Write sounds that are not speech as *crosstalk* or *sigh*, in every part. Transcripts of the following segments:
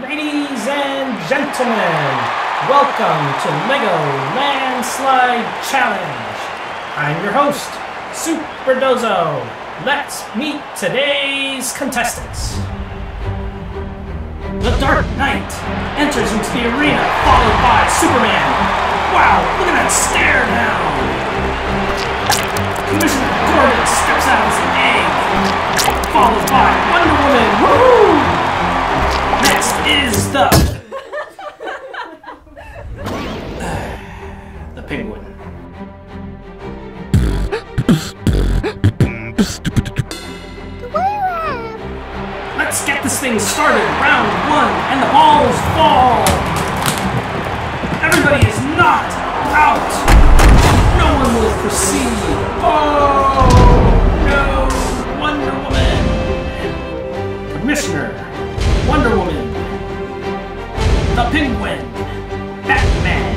Ladies and gentlemen, welcome to Lego Landslide Challenge. I'm your host, Super Dozo. Let's meet today's contestants. The Dark Knight enters into the arena, followed by Superman. Wow, look at that stare down! Commissioner Gordon steps out as an egg, followed by Wonder Woman. Woo! Is the *laughs* the Penguin. Let's get this thing started. Round one, and the balls fall. Everybody is knocked out. No one will proceed. Oh the Penguin, Batman,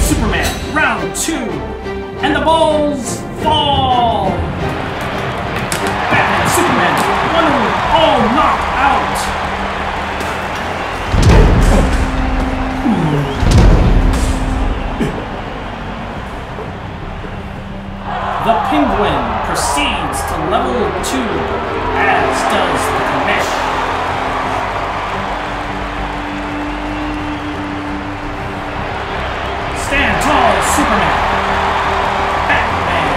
Superman. Round two, and the balls fall. Batman, Superman, Wonder Woman, all knocked out. The Penguin proceeds to level two, as does Superman. Batman.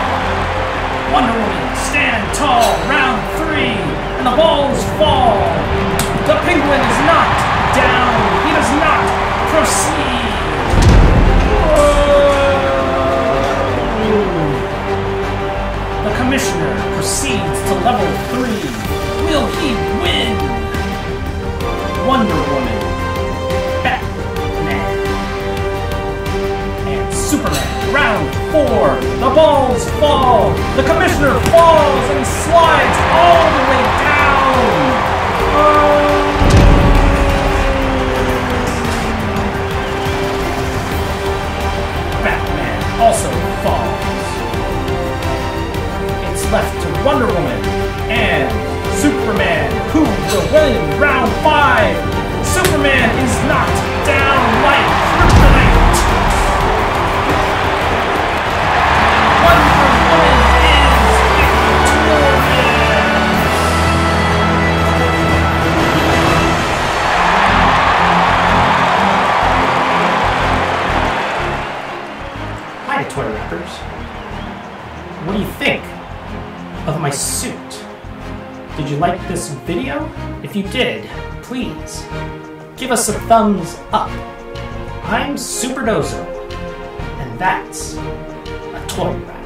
Wonder Woman, stand tall, round three, and the balls fall. Four. The balls fall. The commissioner falls and slides all Toy. What do you think of my suit? Did you like this video? If you did, please give us a thumbs up. I'm Super Dozo, and that's a toy.